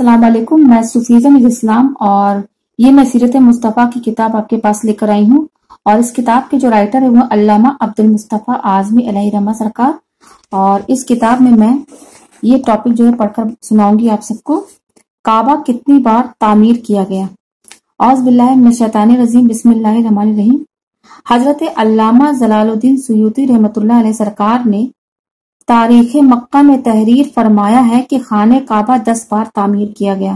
वालेकुम, मैं सुफीजम इस्लाम और ये मैं सीरत मुस्तफ़ा की किताब आपके पास लेकर आई हूँ और इस किताब के जो राइटर है वो अल्लामा अब्दुल मुस्तफ़ा आजमी रमा सरकार। और इस किताब में मैं ये टॉपिक जो है पढ़कर सुनाऊँगी आप सबको, काबा कितनी बार तामीर किया गया। औज शैतान रजीम बिस्मिल्लाहिर्रहमानिर्रहीम हज़रत अल्लामा जलालुद्दीन सयूती रहमतुल्लाह सरकार ने तारीख मक्का में तहरीर फरमाया है कि खाने काबा दस बार तामीर किया गया।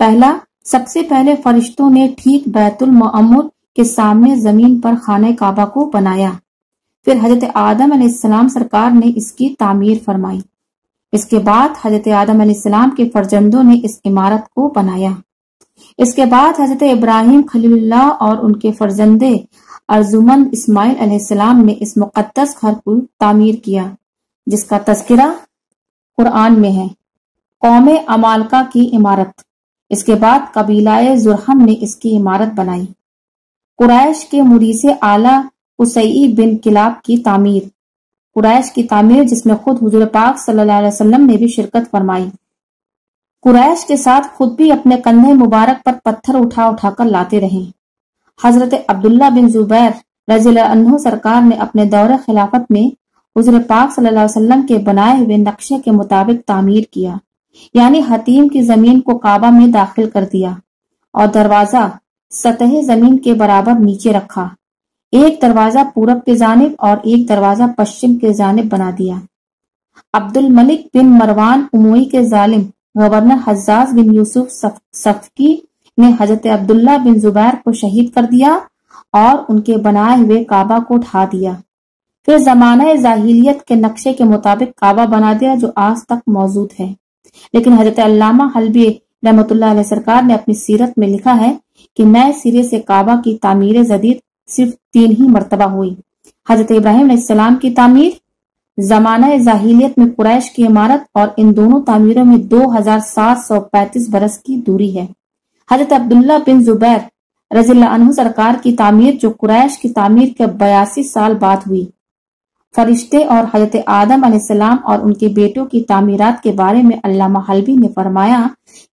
पहला, सबसे पहले फरिश्तों ने ठीक बैतुल मअमुर के सामने ज़मीन पर खाने काबा को बनाया। फिर हज़रत आदम सलाम सरकार ने इसकी तामीर फरमाई। इसके बाद हज़रत आदम सलाम के फर्जंदों ने इस इमारत को बनाया। इसके बाद हज़रत इब्राहिम खलील्ला और उनके फर्जंदे अर्जुमन इस्माइल ने इस मुकद्दस घर को तामीर किया, जिसका तस्करा कुरान में है। कौम अमालका की इमारत। इसके बाद कबीलाए जुरहम ने इसकी इमारत बनाई। कुरैश के मुरीसे आला उसई बिन किलाब की तामीर। कुरैश की तामीर जिसमें खुद हुजूर पाक सल्लल्लाहु अलैहि वसल्लम ने भी शिरकत फरमाई। कुरैश के साथ खुद भी अपने कंधे मुबारक पर पत्थर उठा उठाकर लाते रहे। हज़रत अब्दुल्ला बिन जुबैर रज़ी सरकार ने अपने दौरे खिलाफत में हजर पाक वसल्लम के बनाए हुए नक्शे के मुताबिक तामीर किया, यानी हतीम की ज़मीन को काबा में दाखिल कर दिया और दरवाज़ा सतह ज़मीन के बराबर नीचे रखा। एक दरवाज़ा पूरब के जानब और एक दरवाज़ा पश्चिम के जानब बना दिया। अब्दुल मलिक बिन मरवान उमोई के जालिम गवर्नर हजाज बिन यूसुफ सफकी ने हज़रत अब्दुल्ला बिन जुबैर को शहीद कर दिया और उनके बनाए हुए काबा को ढा दिया। फिर जमाना जाहिलियत के नक्शे के मुताबिक काबा बना दिया जो आज तक मौजूद है। लेकिन हज़रत अल्लामा हलबी रहमत सरकार ने अपनी सीरत में लिखा है कि नए सिरे से काबा की तामीर जदीद सिर्फ़ तीन ही मरतबा हुई। हज़रत इब्राहिम सलाम की तामीर, जमाना जाहिलियत में कुरैश की इमारत और इन दोनों तामीरों में दो हज़ार सात सौ पैंतीस बरस की दूरी है। हज़रत अब्दुल्ला बिन जुबैर रजील्ला सरकार की तामीर, जो कुरैश की तामीर के बयासी साल बाद हुई। फरिश्ते और हज़रत आदम सलाम और उनके बेटों की तामीरात के बारे में अल्लामा हलबी ने फरमाया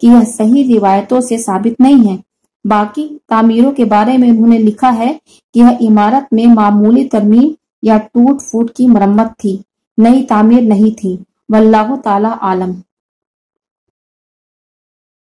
कि यह सही रिवायतों से साबित नहीं है। बाकी तामीरों के बारे में उन्होंने लिखा है कि यह इमारत में मामूली तरमीम या टूट फूट की मरम्मत थी। नई तामीर नहीं थी। वल्लाह ताला आलम।